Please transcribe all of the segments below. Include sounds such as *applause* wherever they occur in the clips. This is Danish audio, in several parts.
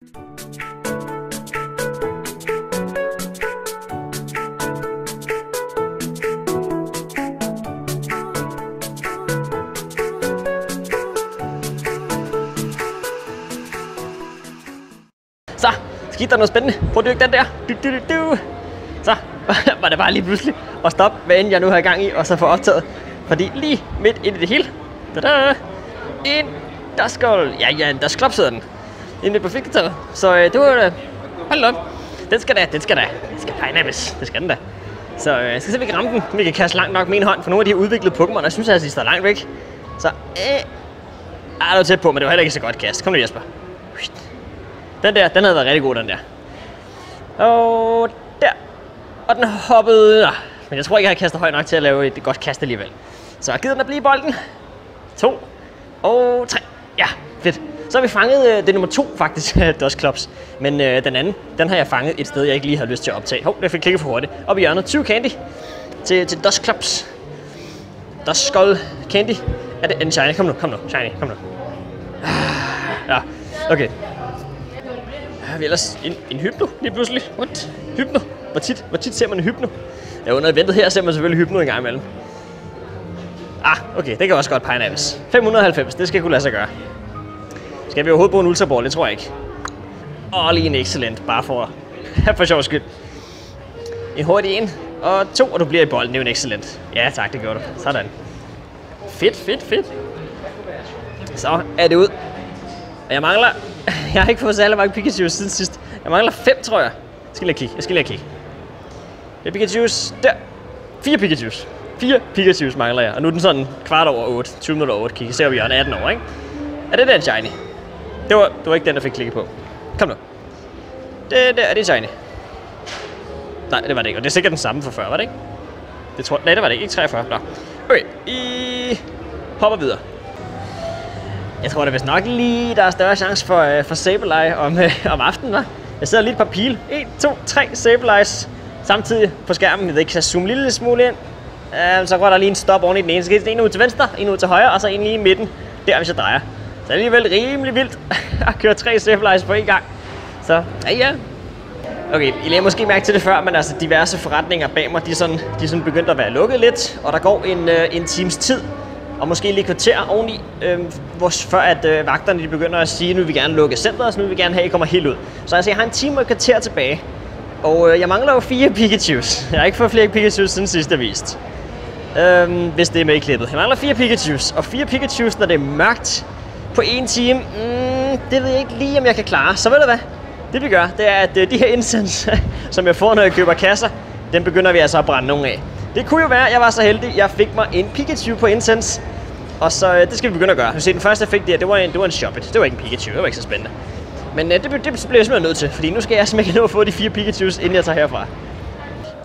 Så, skete der noget spændende? Prøv at dyrke den der. Du, du, du, du. Så *laughs* var det bare lige pludselig at stoppe, hvad end jeg nu har gang i, og så få optaget. Fordi lige midt ind i det hele, da en dørskål. Ja, ja, en dørsklops hedder den. Inden det på fiktaget. Så øh, det var øh, da... Hold op. Den skal da, den skal da. Den skal pineapples. Det skal den da. Så øh, jeg skal se, om vi kan ramme den. Vi kan kaste langt nok med en hånd, for nogle af de her udviklede Pokémon, jeg synes altså, de står langt væk. Så, øh, ah, det var tæt på, men det var heller ikke så godt kast. Kom nu, Jesper. Den der, den havde været rigtig god, den der. Og der. Og den hoppede. Ja. Men jeg tror ikke, jeg har kastet højt nok til at lave et godt kast alligevel. Så jeg har givet den at blive i bolden. To. Og tre. Ja, fedt. Så har vi fanget, øh, det nummer to faktisk, *laughs* Dust Men øh, den anden, den har jeg fanget et sted, jeg ikke lige har lyst til at optage. Hov, jeg fik klikket for hurtigt. Op i hjørnet, 20 candy til, til Dust Clubs. Dust Skull Candy. Er det en shiny? Kom nu, kom nu, shiny, kom nu. Ah, Ja, okay. Har vi ellers en, en hypno lige pludselig? What? Hypno? Hvor tit, hvor tit ser man en hypno? Ja, under eventet her ser man selvfølgelig hypno en gang imellem. Ah, okay, det kan også godt pege 590, det skal kunne lade sig gøre. Skal vi overhovedet bruge en ultraball? Det tror jeg ikke. Og lige en excellent, bare for, *laughs* for sjov skyld. En hurtig en, og to, og du bliver i bolden. Det er jo en excellent. Ja tak, det gjorde du. Sådan. Fedt, fedt, fedt. Så er det ud. Og jeg mangler... *laughs* Jeg har ikke fået særlig mange Pikachu siden sidst. Jeg mangler fem, tror jeg. Jeg skal lige kigge. Jeg skal lige kigge. Det er Pikachu's der. Fire Pikachu's. Fire Pikachu's mangler jeg. Og nu er den sådan kvart over 8. 20 minutter over 8. Kig, ser vi hjørnet 18 år, ikke? Er det der en shiny? Det var, det var ikke den, der fik klikket på. Kom nu. Det der, er det shiny? Nej, det var det ikke. Og det er sikkert den samme for før, var det ikke? Det tror, nej, det var det ikke. Ikke 43. Nå. Okay, I hopper videre. Jeg tror da vist nok lige, der er større chance for, øh, for Sableye om, øh, *laughs* om aftenen, hva'? Jeg sidder lige et par pile. 1, 2, 3 Sableyes samtidig på skærmen. Jeg ved ikke, så zoom zoome en lille smule ind. Øh, så går der lige en stop oven i den ene. Så en ud til venstre, en ud til højre, og så en lige i midten. Der, hvis jeg drejer. Det er alligevel rimelig vildt *laughs* at køre tre Sableyes på en gang. Så, ja, ja. Okay, I lagde måske mærke til det før, men altså diverse forretninger bag mig, de er sådan, de er sådan begyndt at være lukket lidt, og der går en, øh, en times tid, og måske lige kvarter oveni, øh, hvor, før at øh, vagterne de begynder at sige, nu vil vi gerne lukke centret, så nu vil vi gerne have, at I kommer helt ud. Så altså, jeg har en time og et kvarter tilbage, og øh, jeg mangler jo fire Pikachus. Jeg har ikke fået flere Pikachus siden sidst, jeg viste. Øh, hvis det er med i klippet. Jeg mangler fire Pikachus, og fire Pikachus, når det er mørkt på en time, mm, det ved jeg ikke lige, om jeg kan klare. Så ved du hvad? Det vi gør, det er, at øh, de her incense, *laughs* som jeg får, når jeg køber kasser, den begynder vi altså at brænde nogle af. Det kunne jo være, at jeg var så heldig, jeg fik mig en Pikachu på incense. Og så, øh, det skal vi begynde at gøre. Du ser, den første jeg fik der, det var en, det var en Shoppet. Det var ikke en Pikachu, det var ikke så spændende. Men øh, det, det, det bliver jeg simpelthen nødt til, fordi nu skal jeg simpelthen *laughs* nå at få de fire Pikachus, inden jeg tager herfra.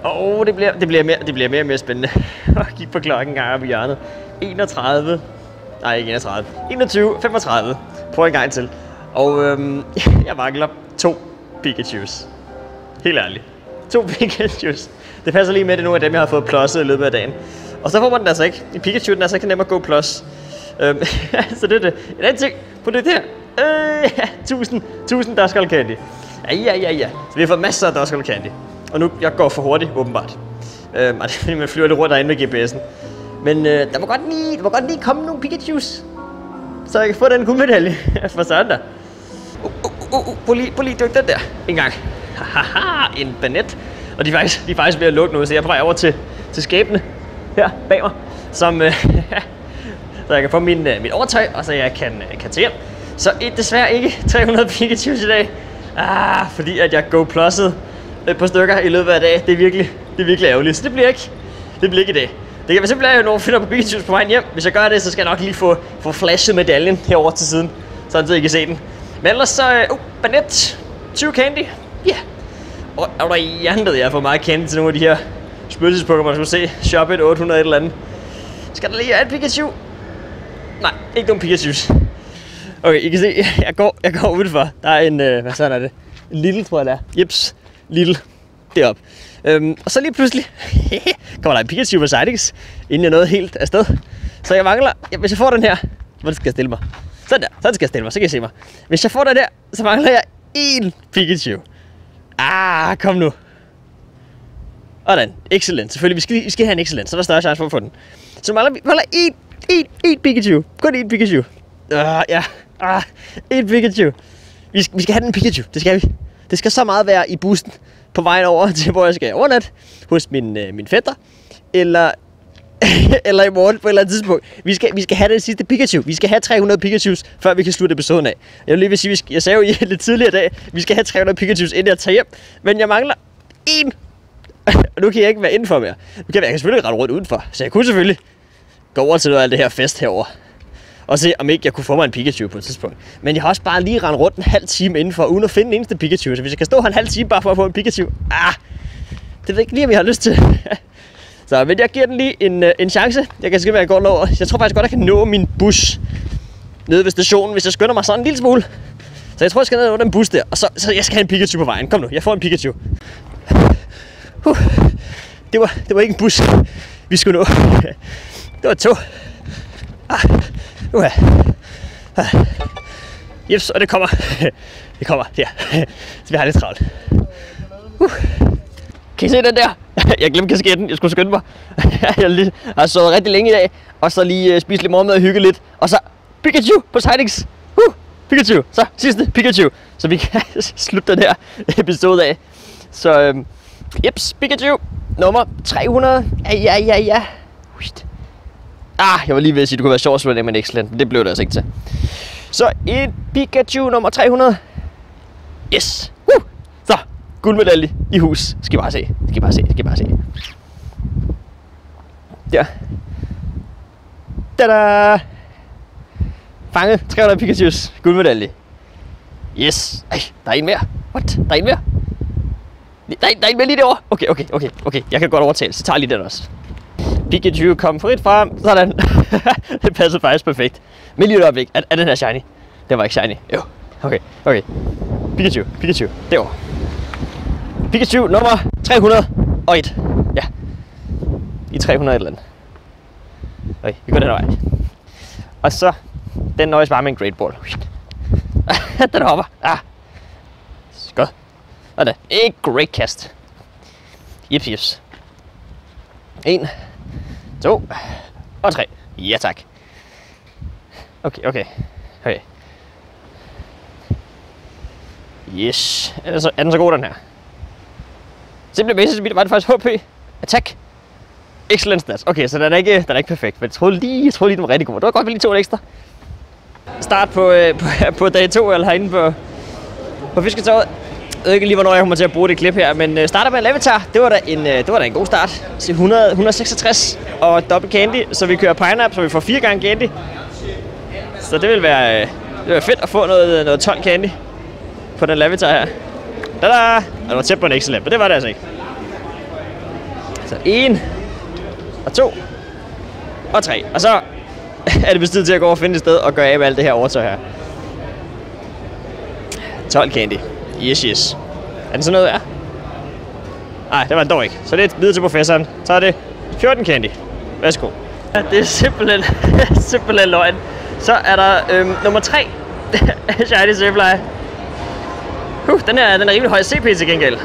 Og oh, det bliver, det bliver, mere, det bliver mere og mere spændende. *laughs* at kigge på klokken gang op i hjørnet. 31. Nej, ikke 31. 21, 35. Prøv en gang til. Og øhm, *laughs* jeg mangler to Pikachus. Helt ærligt. To *laughs* Pikachus. Det passer lige med, det nu nogle af dem, jeg har fået plusset i løbet af dagen. Og så får man den altså ikke. I Pikachu, den er altså ikke nem at gå plus. Øhm, *laughs* så det er det. En anden ting. På det der. Øh, ja, tusind, tusind Duskull Candy. Ja, ja, ja, ja. Så vi har fået masser af Duskull Candy. Og nu, jeg går for hurtigt, åbenbart. Øhm, og det er fordi, man flyver lidt rundt derinde med GPS'en. Men øh, der må godt lige, der må godt lige komme nogle Pikachus. Så jeg kan få den guldmedalje *laughs* for søndag. Uh, uh, uh, uh, prøv lige, prøv lige den der en gang. Haha, en banet. Og de er, faktisk, de er faktisk ved at lukke nu, så jeg er på vej over til, til skæbne her bag mig. Som, øh, *laughs* så jeg kan få min, øh, mit overtøj, og så jeg kan, øh, kan til hjem. Så et, desværre ikke *laughs* 300 Pikachu i dag. Ah, fordi at jeg go plusset et par stykker i løbet af dagen. Det er virkelig, det er virkelig ærgerligt. Så det bliver ikke, det bliver ikke i dag. Det kan være simpelthen, at jeg finder på Pikachu på vejen hjem. Hvis jeg gør det, så skal jeg nok lige få, få flashet medaljen herover til siden. Sådan så I kan se den. Men ellers så... Øh, uh, banet. 20 candy. Ja. Yeah. Og er der hjertet, jeg får meget candy til nogle af de her spøgelses-Pokémon. skulle se. Shop 800 et eller andet. Skal der lige have et Pikachu? Nej, ikke nogen Pikachus. Okay, I kan se, jeg går, jeg går udenfor. Der er en, øh, hvad sådan er det? En lille, tror jeg det er. Jeps, lille. Deroppe. Øhm, og så lige pludselig *laughs* kommer der en Pikachu på Psydix, inden jeg nåede helt afsted. Så jeg mangler, ja, hvis jeg får den her, hvor skal jeg stille mig? Sådan der, sådan skal jeg stille mig, så kan jeg se mig. Hvis jeg får den der, så mangler jeg én Pikachu. Ah, kom nu. Hvordan? Excellent. Selvfølgelig, vi skal, vi skal have en excellent, så er der større chance for at få den. Så mangler vi mangler én, én, én Pikachu. Kun én Pikachu. Uh, ja, ah, én Pikachu. Vi skal, vi skal have den Pikachu, det skal vi. Det skal så meget være i bussen på vejen over *laughs* til, hvor jeg skal overnatte hos min, øh, min fætter. Eller, *laughs* eller i morgen på et eller andet tidspunkt. Vi skal, vi skal have den sidste Pikachu. Vi skal have 300 Pikachus, før vi kan slutte episoden af. Jeg vil lige vil sige, vi skal, jeg sagde jo i *laughs* lidt tidligere dag, vi skal have 300 Pikachus, inden jeg tager hjem. Men jeg mangler én. Og nu kan jeg ikke være indenfor mere. Nu kan jeg, jeg kan selvfølgelig rette rundt udenfor. Så jeg kunne selvfølgelig gå over til noget af det her fest herover og se, om ikke jeg kunne få mig en Pikachu på et tidspunkt. Men jeg har også bare lige rendt rundt en halv time indenfor, uden at finde en eneste Pikachu. Så hvis jeg kan stå her en halv time bare for at få en Pikachu, ah, det ved jeg ikke lige, om jeg har lyst til. *laughs* så men jeg giver den lige en, øh, en chance. Jeg kan skrive, at jeg går over. Jeg tror faktisk godt, jeg kan nå min bus nede ved stationen, hvis jeg skynder mig sådan en lille smule. Så jeg tror, jeg skal ned under den bus der, og så, så jeg skal have en Pikachu på vejen. Kom nu, jeg får en Pikachu. Uh, det, var, det var ikke en bus, vi skulle nå. *laughs* Det var et tog. Ah, uh, ah. Jeps, og det kommer. *laughs* Det kommer, ja. Så vi har lidt travlt. Uh. Kan I se den der? *laughs* Jeg glemte kasketten, jeg skulle skynde mig. *laughs* Jeg lige- har sovet rigtig længe i dag, og så lige øh, spist lidt morgenmad og hygge lidt. Og så Pikachu på sightings. Uh, Pikachu. Så sidste Pikachu. Så vi kan slutte den her episode af. Så øhm, jeps, Pikachu. Nummer 300. Ja, ja, ja, ja. Ah, jeg var lige ved at sige, at det kunne være sjovt at slå det med en excellent, men det blev det altså ikke til. Så en Pikachu nummer 300. Yes. Woo! Så, guldmedalje i hus. Skal I bare se. Skal I bare se. Skal I bare se. Der. Tada! Fanget 300 Pikachus. Guldmedalje. Yes. Ej, der er en mere. What? Der er en mere? Der er, der er en mere lige derovre. Okay, okay, okay, okay. Jeg kan godt overtale, så tager lige den også. Pikachu kom frit frem. Sådan. *laughs* det passede faktisk perfekt. Men lige et øjeblik. Er, er den her shiny? Den var ikke shiny. Jo. Okay, okay. Pikachu, Pikachu. Derovre. Pikachu nummer 301. Ja. I 300 et eller andet. Okay, vi går den vej. Og så, den nøjes bare med en great ball. *laughs* den hopper. Ah. Godt. Sådan. Ikke great kast. Jeps, jeps. En, to og tre. Ja tak. Okay, okay. Okay. Yes. Er den så, er den så god, den her? Simple basis speed var det faktisk HP. Attack. Excellent stats. Okay, så den er ikke, den er ikke perfekt, men jeg troede lige, jeg troede lige, den var rigtig god. Det var godt, vi lige tog en ekstra. Start på, øh, på, *laughs* på dag 2, eller herinde på, på fisketåret. Jeg ved ikke lige, hvornår jeg kommer til at bruge det klip her, men øh, starter med en Levitar. Det var da en, øh, det var da en god start. Til 100, 166 og dobbelt candy, så vi kører pineapple, så vi får fire gange candy. Så det vil være, øh, det vil være fedt at få noget, noget 12 candy på den Levitar her. Tada! Og det var tæt på en excellent, men det var det altså ikke. Så en, og to, og tre. Og så *laughs* er det bestilt til at gå og finde et sted og gøre af med alt det her overtøj her. 12 candy. Yes, yes. Er den sådan noget, ja? Nej, det var den dog ikke. Så det er videre til professoren. Så er det 14 candy. Værsgo. Ja, det er simpelthen, *laughs* simpelthen løgn. Så er der øhm, nummer 3. *laughs* Shiny Surfly. Uh, den her den er rimelig høj CP til gengæld.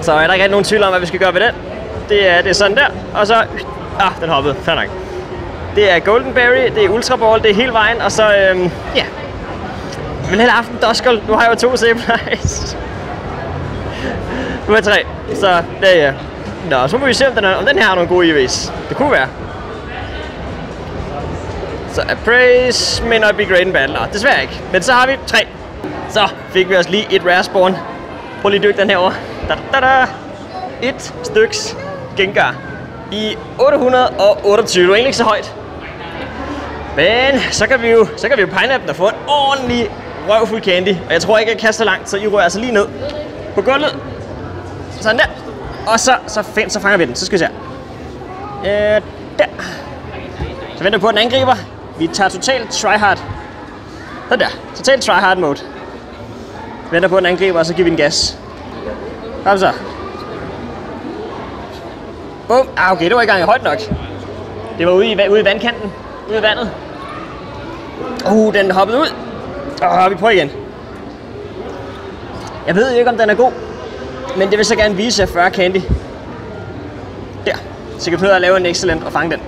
Så er der ikke nogen tvivl om, hvad vi skal gøre ved den. Det er, det er sådan der. Og så... Ah, den hoppede. Fair nok. Det er Golden Berry, det er Ultra Ball, det er hele vejen. Og så... Øhm, ja, jeg vil hellere aften haft. Nu har jeg jo to Sableyes. nu har jeg tre. Så det er ja. Nå, så må vi se, om den, er, om den her har nogle gode EV's. Det kunne være. Så Appraise may not be great in battle. Nå, desværre ikke. Men så har vi tre. Så fik vi os lige et rare spawn. Prøv lige at dykke den her over. Da, da, da. Et styks Gengar. I 828. Det er egentlig ikke så højt. Men så kan vi jo, så kan vi jo pine den og få en ordentlig røvfuld candy. Og jeg tror ikke, jeg kaster langt, så I rører altså lige ned på gulvet. Sådan der. Og så, så, find, så fanger vi den. Så skal vi se her. Øh, der. Så venter vi på, at den angriber. Vi tager totalt tryhard. Sådan der. Totalt tryhard mode. Venter på, at den angriber, og så giver vi den gas. Kom så. Bum. Ah, okay, det var ikke engang højt nok. Det var ude i, ude i vandkanten. Ude i vandet. Uh, den hoppede ud. Og vi på igen. Jeg ved ikke, om den er god, men det vil så gerne vise jer 40 candy. Der. Så kan Peder at lave en excellent og fange den.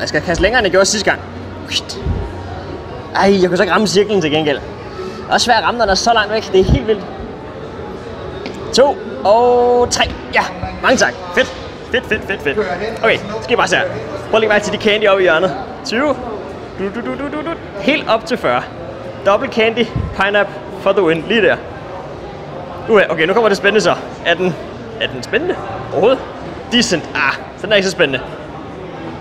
Jeg skal kaste længere, end jeg gjorde sidste gang. Ej, jeg kunne så ikke ramme cirklen til gengæld. Det er også svært at ramme, når den er så langt væk. Det er helt vildt. To og tre. Ja, mange tak. Fedt. Fedt, fedt, fedt, fedt. Okay, så skal I bare se her. Prøv at lægge mærke til de candy oppe i hjørnet. 20. Du, du, du, du, du, du. Helt op til 40. Double candy, pineapple for the win. Lige der. Uha, okay, nu kommer det spændende så. Er den, er den spændende? Overhovedet? Decent. Ah, så den er ikke så spændende.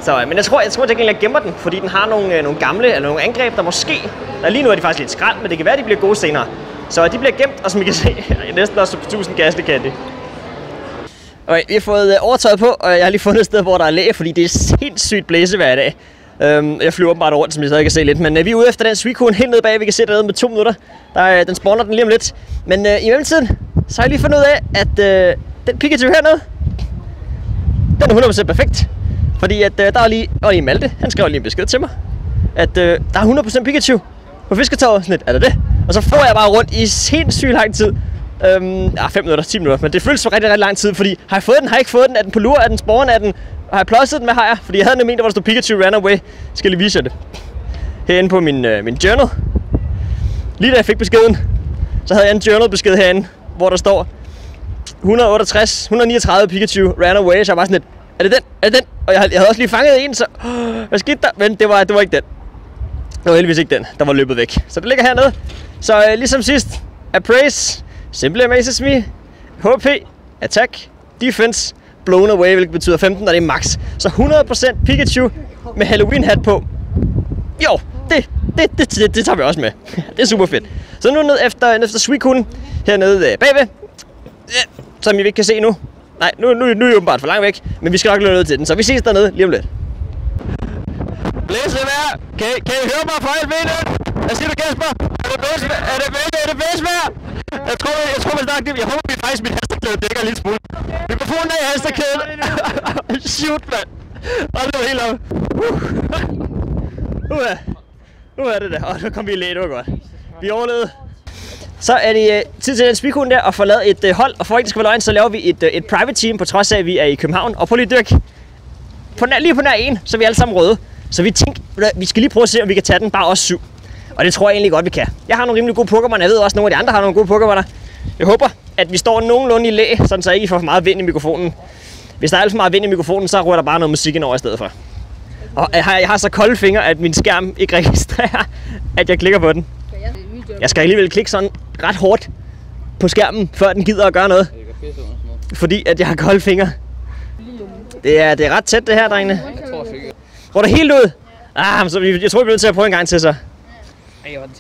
Så, øh, men jeg tror, jeg tror at jeg gemmer den, fordi den har nogle, øh, nogle gamle eller nogle angreb, der måske... Der lige nu er de faktisk lidt skrald, men det kan være, at de bliver gode senere. Så øh, de bliver gemt, og som I kan *laughs* se, jeg næsten også på 1000 gasly candy. Okay, vi har fået øh, overtøjet på, og jeg har lige fundet et sted, hvor der er læge, fordi det er sindssygt blæsevejr i dag. Øhm, jeg flyver bare rundt, som I stadig kan se lidt. Men øh, vi er ude efter den Suicune helt nede bag. Vi kan se dernede med to minutter. Der, øh, den spawner den lige om lidt. Men øh, i mellemtiden, så har jeg lige fundet ud af, at øh, den Pikachu hernede, den er 100% perfekt. Fordi at, øh, der er lige, og lige Malte, han skrev lige en besked til mig, at øh, der er 100% Pikachu på fisketåret. Sådan lidt, er det det? Og så får jeg bare rundt i sindssygt lang tid. Øhm, ja, 5 minutter, 10 minutter, men det føles som rigtig, rigtig lang tid, fordi har jeg fået den, har jeg ikke fået den, er den på lur, er den spawn, er den, har jeg plodset den med, har jeg? Fordi jeg havde nemlig en, hvor der stod Pikachu ran away. Skal lige vise jer det. Herinde på min, øh, min journal. Lige da jeg fik beskeden, så havde jeg en journal besked herinde, hvor der står 168, 139 Pikachu ran away, så jeg var sådan lidt, er det den? Er det den? Og jeg, jeg havde også lige fanget en, så hvad skete der? Men det var, det var ikke den. Det var heldigvis ikke den, der var løbet væk. Så det ligger hernede. Så øh, ligesom sidst, Appraise, Simply Amazes Me, HP, Attack, Defense, Blown Away, hvilket betyder 15, og det er max. Så 100% Pikachu med Halloween-hat på. Jo, det, det, det, det, det tager vi også med. *laughs* det er super fedt. Så nu ned efter, efter Suicune, hernede øh, bagved, ja, som I ikke kan se nu. Nej, nu, nu, nu er I åbenbart for langt væk, men vi skal nok løbe ned til den, så vi ses dernede lige om lidt. Blæsevejr! Kan, kan I høre mig fra alt benet? Hvad siger du, Kasper? Er det blæse, Er det blæse, Er det blæsevejr? Jeg tror, jeg, jeg tror, vi snakker Jeg håber, vi faktisk mit hasteklæde dækker lidt smule. Mikrofonen er i hasteklæden. *laughs* Shoot, mand. Og det var helt op. Uh. Nu er det der. Og nu kom vi i læge, det var godt. Vi overlevede. Så er det uh, tid til den spikhunden der at få lavet et uh, hold. Og for ikke det skal være løgn, så laver vi et, uh, et private team, på trods af, at vi er i København. Og på lige dyk. På nær, lige på nær en, så er vi alle sammen røde. Så vi tænkte, vi skal lige prøve at se, om vi kan tage den bare os syv. Og det tror jeg egentlig godt, vi kan. Jeg har nogle rimelig gode Pokémon. Jeg ved også, at nogle af de andre har nogle gode Pokémoner. Jeg håber, at vi står nogenlunde i læ, sådan så I ikke får for meget vind i mikrofonen. Hvis der er alt for meget vind i mikrofonen, så rører der bare noget musik ind over i stedet for. Og jeg har, jeg har så kolde fingre, at min skærm ikke registrerer, at jeg klikker på den. Jeg skal alligevel klikke sådan ret hårdt på skærmen, før den gider at gøre noget. Fordi at jeg har kolde fingre. Det er, det er ret tæt det her, drengene. Går det helt ud? Ah, så vi, jeg tror, vi bliver nødt til at prøve en gang til så.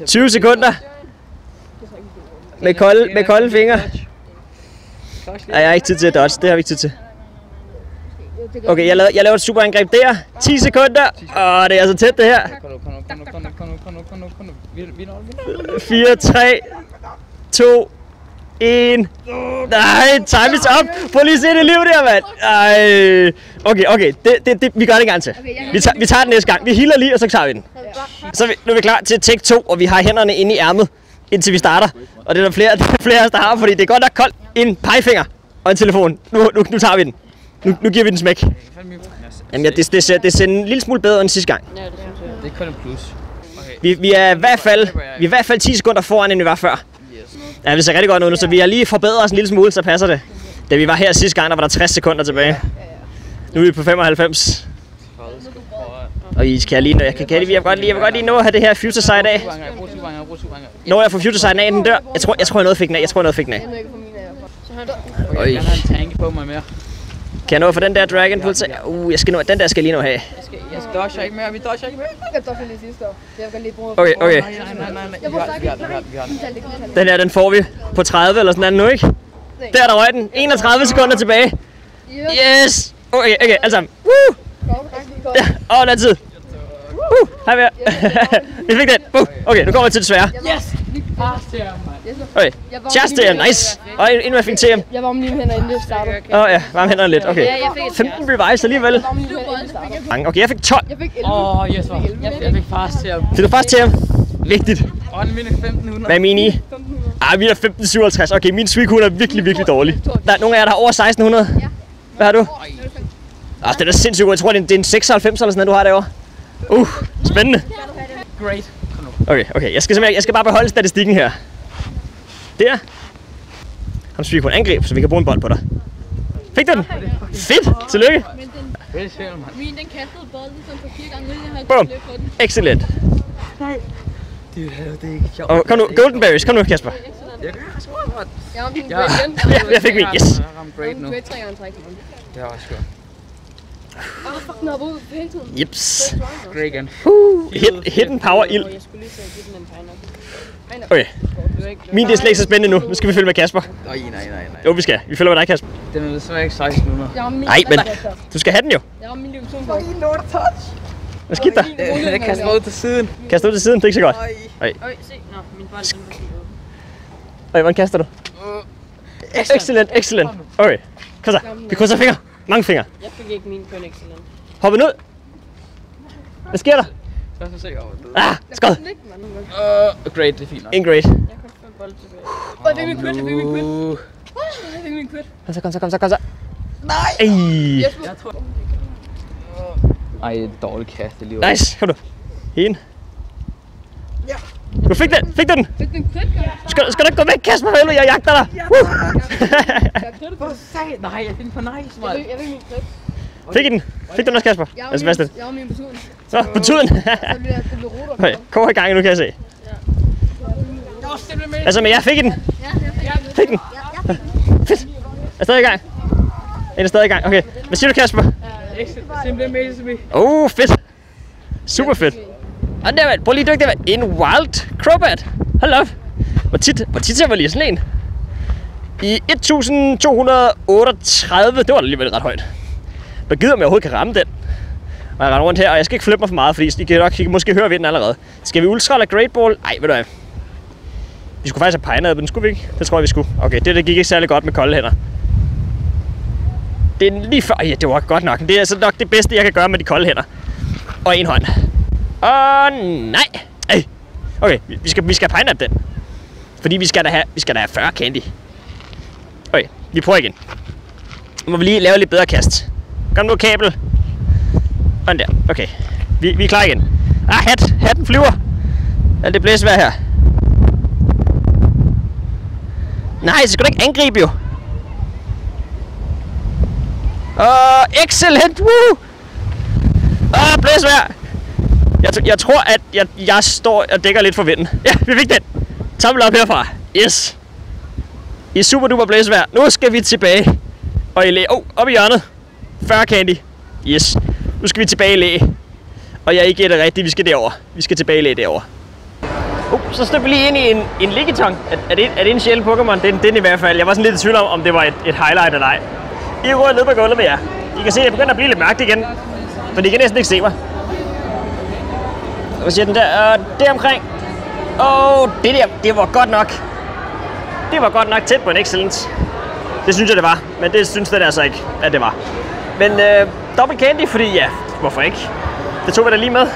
20 sekunder. Med kolde, med kolde fingre. Nej, jeg har ikke tid til at dodge. Det har vi ikke tid til. Okay, jeg laver, jeg laver et super angreb der. 10 sekunder. Åh, det er altså tæt det her. 4, 3, 2, 1. Nej, time is up. Prøv lige at se det liv der, mand. Ej. Okay, okay. Det, det, det, vi gør det en gang til. Vi tager, vi tager den næste gang. Vi healer lige, og så tager vi den. Så er vi, nu er vi klar til take 2, og vi har hænderne inde i ærmet, indtil vi starter. Og det er der flere, *laughs* der er flere af os, der har, fordi det er godt nok koldt. En pegefinger og en telefon. Nu, nu, nu tager vi den. Nu, nu giver vi den smæk. Jamen, ja, det, det, ser, det ser en lille smule bedre end sidste gang. Ja, det synes jeg. Det er kun en plus. Vi, vi, er i hvert fald, vi er i hvert fald 10 sekunder foran, end vi var før. Ja, det ser rigtig godt ud nu, så vi har lige forbedret os en lille smule, så passer det. Da vi var her sidste gang, der var der 60 sekunder tilbage. Nu er vi på 95. Og I kan lige, jeg kan, kan, jeg vil godt lige, jeg vil godt lige nå at have det her Future Sight af. Når jeg får Future Sight af, den dør. Jeg tror, jeg tror, jeg nåede fik den af. Jeg tror, jeg nåede fik den af. Jeg Okay, jeg har en tank på mig mere. Kan jeg nå få den der Dragon Pulse? Uh, jeg skal nå, den der skal jeg lige nå have. Jeg, skal, jeg dodger ikke mere, vi dodger ikke mere. Jeg dog lige sidste år. Det jeg kan lige bruge. Okay, okay. Den, den, den, den. Den her, den får vi på 30 eller sådan noget nu, ikke? Der er der røg den. 31 sekunder tilbage. Yes! Okay, okay, alle sammen. Woo! Ja, åh, der er tid. Woo! Hej med jer. *laughs* Vi fik den. Woo! Okay, nu kommer vi til det svære. Yes! Fast her, mand. Okay, just det, nice. Og endnu mere fik til ham. Jeg var om lige hænder inden det startede. Åh oh, ja, varm hænderne lidt. Okay. Ja, jeg fik 15 revives alligevel. Jeg. Okay, jeg fik 12. Jeg fik 11. Åh, yes, var. Jeg, jeg fik fast her. Fik du fast til ham? Vigtigt. Og en minus 1500. Hvad er min i? Ah, vi er 1557. Okay, min Sweet er virkelig, virkelig dårlig. Der er nogle af jer, der har over 1600. Hvad har du? Ah, det er da sindssygt god. Jeg tror, det er en, det er en 96 eller sådan noget, du har derovre. Uh, spændende. Great. Okay, okay. Jeg skal, simpelthen, jeg skal bare beholde statistikken her. Der. Ham Sweet angreb, så vi kan bruge en bold på dig. Fik du den? Fedt. Tillykke. Min, den kastede bolden sådan for fire gange, uden jeg havde på den. Excellent. Det er det er ikke sjovt. Og kom nu, Golden Berries. Kom nu, Kasper. Jeg var min Ja. great igen. Jeg fik min. Yes. Jeg ramte great nu. Du er tre gange træk. Det er også godt. Åh, fuck, den hopper ud hele tiden. Jeps. Great igen. Hit, hidden power ild. Jeg skulle lige så give den en pineapple. Okay. Min det er slet ikke så spændende nu. Nu skal vi følge med Kasper. Nej, nej, nej, nej. Jo, vi skal. Vi følger med dig, Kasper. Den er desværre ikke 1600. Jeg var min. Nej, men du skal have den jo. Jeg var min division på. Hvad skete der? Det er kastet ud til siden. Kast ud til siden, det er ikke så godt. Nej. Øj, se. Nå, min bold den var Okay, hvordan kaster du? Excellent, excellent. Okay, kom så. Vi krydser fingre. Mange fingre. Jeg fik ikke min på en excellent. Hoppe ned. Hvad sker der? Så skal vi se over det. Ah, mand. Uh, great, det er fint nok. En great. Jeg kom fem bold tilbage. Åh, jeg fik min quit, jeg fik min quit. Uh, Jeg fik min quit. Kom så, kom så, kom så, kom så. Nej. Ej. Jeg tror... Ej, det er dårligt kast alligevel. Nice, kom nu. En. Ja. Du fik den, fik du den? fik gør Skal, skal du ikke gå væk, Kasper? Helvede, jeg jagter dig. Woo. Jeg *laughs* Hvor sat? Nej, jeg fik den for nice, Jeg mand. fik, jeg fik min quit. Fik I den? Fik du den også, Kasper? Jeg var Altså, min, jeg var min på på tuden. Så jeg, blev ruter. Okay, kår i gang nu, kan jeg se. Jeg med. Altså, men jeg fik I den. Fik den. Fedt. Er stadig i gang? Den er stadig i gang. Okay. Hvad siger du, Kasper? Simpelthen med til mig. Oh, fedt. Super fedt. Og der, mand. Prøv lige at dykke der, mand. En wild crobat. Hold op. Hvor tit, hvor tit ser man lige sådan en? I 1238. Det var alligevel ret højt. Hvad gider om jeg overhovedet kan ramme den? Og jeg render rundt her, og jeg skal ikke flippe mig for meget, fordi I kan, nok, I kan måske høre vinden allerede. Skal vi ultra eller great ball? Ej, ved du hvad? Vi skulle faktisk have pegnet, den, skulle vi ikke? Det tror jeg, vi skulle. Okay, det der gik ikke særlig godt med kolde hænder. Det er lige før... Ja, det var godt nok. Det er altså nok det bedste, jeg kan gøre med de kolde hænder. Og en hånd. Og nej. Ej. Okay, vi- skal, vi skal have den. Fordi vi skal da have, vi skal da have 40 candy. Okay, vi prøver igen. Nu må vi lige lave lidt bedre kast. Kom nu, kabel. Og der. Okay. Vi, vi er klar igen. Ah, hat. Hatten flyver. Alt det blæsvær her. Nej, så skal du ikke angribe jo. Åh, excellent! Woo! Åh, blæsvær! Jeg, jeg tror, at jeg, jeg står og dækker lidt for vinden. *laughs* Ja, vi fik den. Tommel op herfra. Yes. I super duper blæsvær. Nu skal vi tilbage. Og i læ. Oh, op i hjørnet. 40 candy. Yes. Nu skal vi tilbage i læ. Og jeg ikke det rigtigt, vi skal derover. Vi skal tilbage i læ derover. Uh, så stødte vi lige ind i en, en liggetong. Er, er, det, er det en sjældent Pokémon? Det den i hvert fald. Jeg var sådan lidt i tvivl om, om det var et, et highlight eller ej. I ruller ned på gulvet med jer. I kan se, at jeg begynder at blive lidt mørkt igen. For I kan næsten ikke se mig. Hvad siger den der? Øh, uh, det omkring. Åh, oh, det der, det var godt nok. Det var godt nok tæt på en excellence. Det synes jeg, det var. Men det synes den altså ikke, at det var. Men øh, dobbelt candy, fordi ja, hvorfor ikke? Det tog vi da lige med.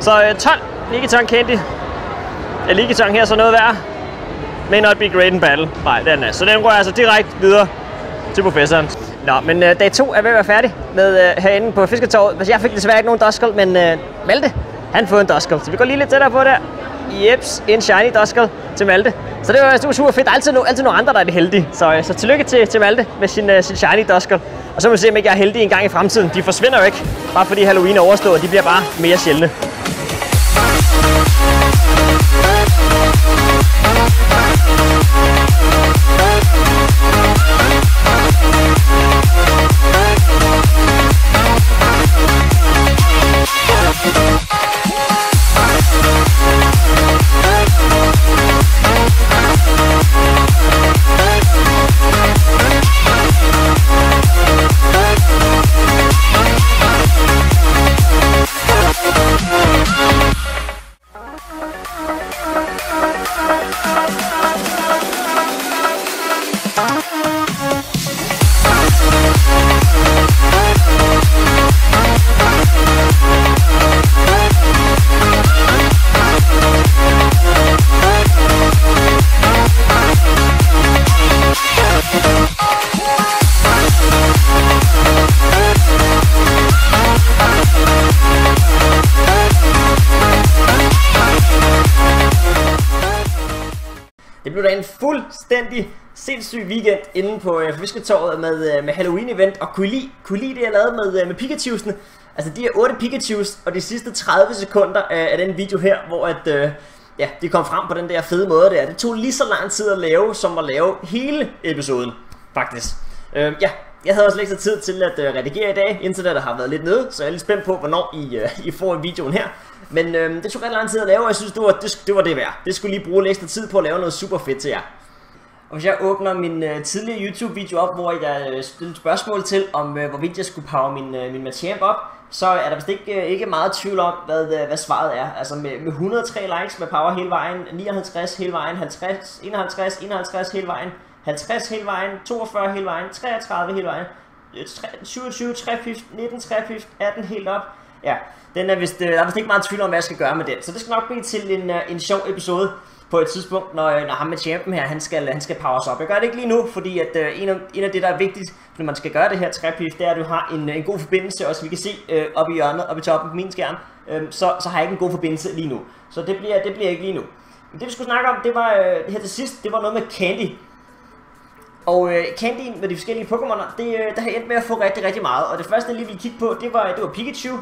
Så øh, 12 ligeton Candy. Er ligeton her så noget værd? May not be great in battle. Nej, det er den er. Så den går altså direkte videre til professoren. Nå, men øh, dag to er ved at være færdig med øh, herinde på Fisketorvet. Altså, jeg fik desværre ikke nogen doskel, men øh, Malte, han fået en doskel. Så vi går lige lidt tættere på der. Jeps, en shiny doskel til Malte. Så det var, super, super fedt. Der er altid, no, altid nogle andre, der er det heldige. Så, øh, så tillykke til, til Malte med sin, øh, sin shiny doskel. Og så må vi se, om ikke jeg er heldig en gang i fremtiden. De forsvinder jo ikke, bare fordi Halloween er overstået. De bliver bare mere sjældne. En fuldstændig sindssyg weekend inde på øh, Fisketorvet med, øh, med Halloween-event. Og kunne I lide, kunne I lide det, jeg lavede med, øh, med Pikachus'ene? Altså de er 8 Pikachus, og de sidste 30 sekunder af, af den video her, hvor at, øh, ja, de kom frem på den der fede måde der. Det tog lige så lang tid at lave, som at lave hele episoden, faktisk. Øh, ja, jeg havde også lidt tid til at øh, redigere i dag. Internettet har været lidt nede, så jeg er lidt spændt på, hvornår I, øh, I får videoen her. Men øhm, det tog ret lang tid at lave, og jeg synes, det var det, det, var det værd. Det skulle lige bruge lidt ekstra tid på at lave noget super fedt til jer. Og hvis jeg åbner min øh, tidligere YouTube-video op, hvor jeg øh, stillede spørgsmål til, om øh, hvorvidt jeg skulle power min, øh, min Machamp op, så er der vist ikke, øh, ikke meget tvivl om, hvad, øh, hvad svaret er. Altså med, med 103 likes med power hele vejen, 59 hele vejen, 50, 51, 51 hele vejen, 50 hele vejen, 42 hele vejen, 33 hele vejen, 27, 23, 19, 53, 18 helt op. Ja, den er vist, øh, der er vist ikke meget tvivl om, hvad jeg skal gøre med den. Så det skal nok blive til en, øh, en sjov episode på et tidspunkt, når, øh, når ham med champen her, han skal, han skal powers op. Jeg gør det ikke lige nu, fordi at, en, af, en af det, der er vigtigt, når man skal gøre det her træpif, det er, at du har en, en god forbindelse, også vi kan se øh, oppe i hjørnet, oppe i toppen på min skærm, øh, så, så har jeg ikke en god forbindelse lige nu. Så det bliver, det bliver ikke lige nu. Men det vi skulle snakke om, det var øh, her til sidst, det var noget med Candy. Og øh, Candy med de forskellige Pokémoner, det, øh, der har endt med at få rigtig, rigtig meget. Og det første, jeg lige ville kigge på, det var, det var Pikachu.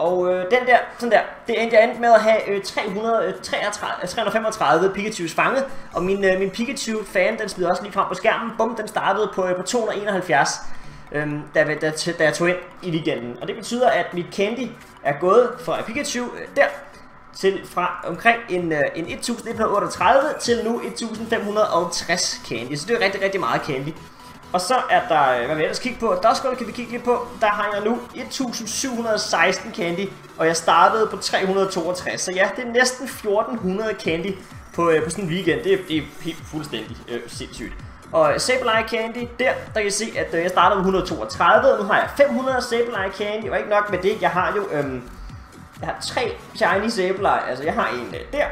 Og øh, den der, sådan der, det endte jeg endte med at have øh, 333, 335 øh, øh, Pikachus fanget. Og min, øh, min Pikachu-fan, den smider også lige frem på skærmen. Bum, den startede på, øh, på 271, øh, da, da, da jeg tog ind i weekenden. Og det betyder, at mit Candy er gået fra øh, Pikachu øh, der til fra omkring en, øh, en 1138 til nu 1560 candy. Så det er rigtig, rigtig meget candy. Og så er der, øh, hvad vi jeg ellers kigge på? Duskull kan vi kigge lidt på. Der har jeg nu 1716 candy, og jeg startede på 362. Så ja, det er næsten 1400 candy på, øh, på sådan en weekend. Det er, det er helt fuldstændig øh, sindssygt. Og Sableye Candy, der, der kan I se, at øh, jeg startede med 132, og nu har jeg 500 Sableye Candy, og ikke nok med det, jeg har jo, øhm, jeg har tre Shiny Sableye, altså jeg har en øh, der,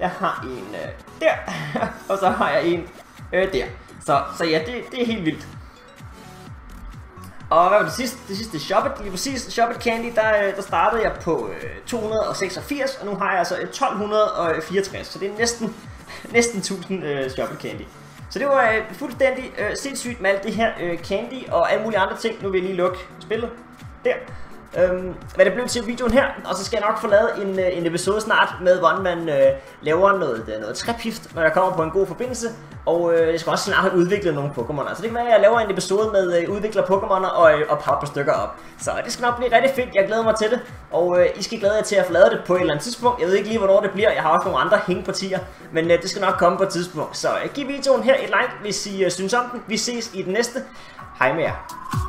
jeg har en øh, der, *laughs* og så har jeg en øh, der. Så, så ja, det, det er helt vildt. Og hvad var det sidste? Det sidste Shoppet, lige præcis. Shoppet Candy, der, øh, der startede jeg på øh, 286, og nu har jeg altså øh, 1264. Så det er næsten, *laughs* næsten 1000 øh, Shoppet Candy. Så det var øh, fuldstændig øh, sindssygt med alt det her øh, candy og alle mulige andre ting. Nu vil jeg lige lukke spillet. Der. Øhm, men det blev til videoen her, og så skal jeg nok få lavet en, øh, en episode snart med, hvordan man øh, laver noget, øh, noget træpift, når jeg kommer på en god forbindelse. Og øh, jeg skal også snart have udviklet nogle Pokémoner. Så det kan være, at jeg laver en episode med øh, udvikler Pokémoner og, øh, og par stykker op. Så det skal nok blive rigtig fedt, jeg glæder mig til det. Og øh, I skal glæde jer til at få lavet det på et eller andet tidspunkt. Jeg ved ikke lige, hvornår det bliver. Jeg har også nogle andre hængepartier. Men øh, det skal nok komme på et tidspunkt. Så øh, giv videoen her et like, hvis I øh, synes om den. Vi ses i den næste. Hej med jer.